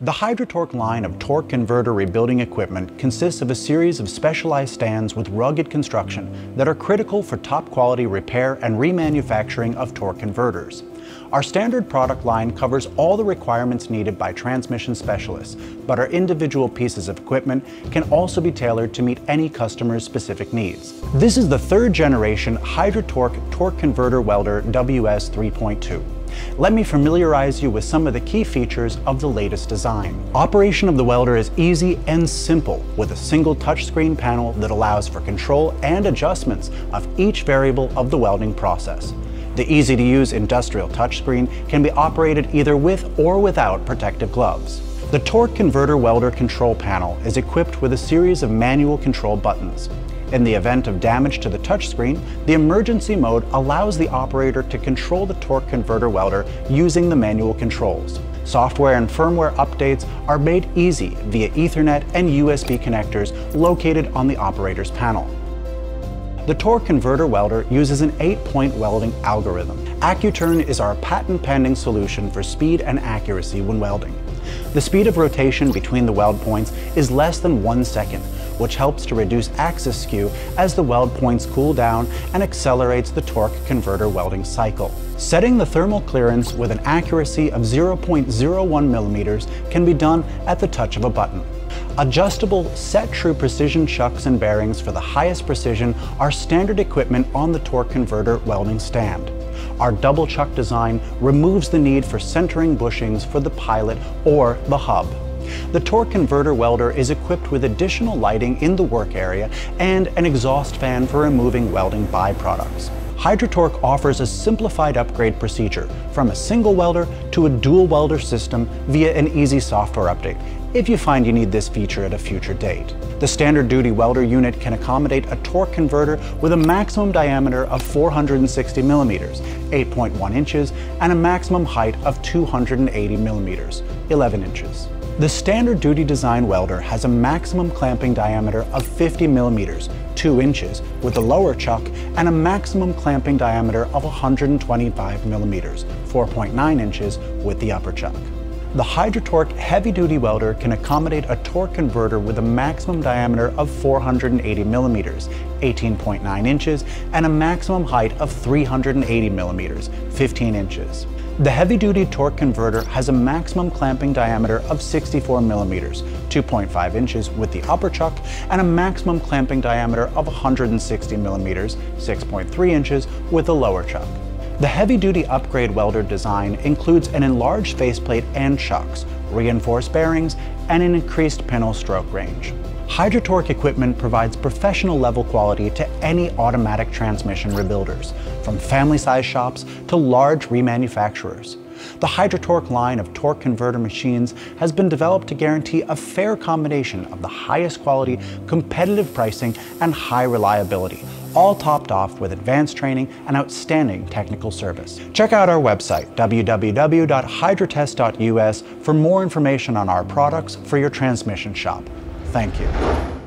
The Hydra-Torque line of torque converter rebuilding equipment consists of a series of specialized stands with rugged construction that are critical for top quality repair and remanufacturing of torque converters. Our standard product line covers all the requirements needed by transmission specialists, but our individual pieces of equipment can also be tailored to meet any customer's specific needs. This is the third generation Hydra-Torque torque converter welder WS 3.2. Let me familiarize you with some of the key features of the latest design. Operation of the welder is easy and simple with a single touchscreen panel that allows for control and adjustments of each variable of the welding process. The easy-to-use industrial touchscreen can be operated either with or without protective gloves. The torque converter welder control panel is equipped with a series of manual control buttons. In the event of damage to the touchscreen, the emergency mode allows the operator to control the torque converter welder using the manual controls. Software and firmware updates are made easy via Ethernet and USB connectors located on the operator's panel. The torque converter welder uses an 8-point welding algorithm. AccuTurn is our patent-pending solution for speed and accuracy when welding. The speed of rotation between the weld points is less than one second, which helps to reduce axis skew as the weld points cool down and accelerates the torque converter welding cycle. Setting the thermal clearance with an accuracy of 0.01 millimeters can be done at the touch of a button. Adjustable set true precision chucks and bearings for the highest precision are standard equipment on the torque converter welding stand. Our double chuck design removes the need for centering bushings for the pilot or the hub. The torque converter welder is equipped with additional lighting in the work area and an exhaust fan for removing welding byproducts. Hydra-Torque offers a simplified upgrade procedure from a single welder to a dual welder system via an easy software update if you find you need this feature at a future date. The standard duty welder unit can accommodate a torque converter with a maximum diameter of 460 millimeters, 8.1 inches, and a maximum height of 280 millimeters, 11 inches. The standard duty design welder has a maximum clamping diameter of 50 millimeters, 2 inches, with the lower chuck, and a maximum clamping diameter of 125 millimeters, 4.9 inches, with the upper chuck. The Hydra-Torque heavy-duty welder can accommodate a torque converter with a maximum diameter of 480 millimeters, 18.9 inches, and a maximum height of 380 millimeters, 15 inches. The heavy-duty torque converter has a maximum clamping diameter of 64 millimeters, 2.5 inches with the upper chuck, and a maximum clamping diameter of 160 millimeters, 6.3 inches with the lower chuck. The heavy-duty upgrade welder design includes an enlarged faceplate and chucks, reinforced bearings, and an increased pintle stroke range. Hydra-Torque equipment provides professional level quality to any automatic transmission rebuilders, from family-sized shops to large remanufacturers. The Hydra-Torque line of torque converter machines has been developed to guarantee a fair combination of the highest quality, competitive pricing, and high reliability, all topped off with advanced training and outstanding technical service. Check out our website, www.hydratest.us, for more information on our products for your transmission shop. Thank you.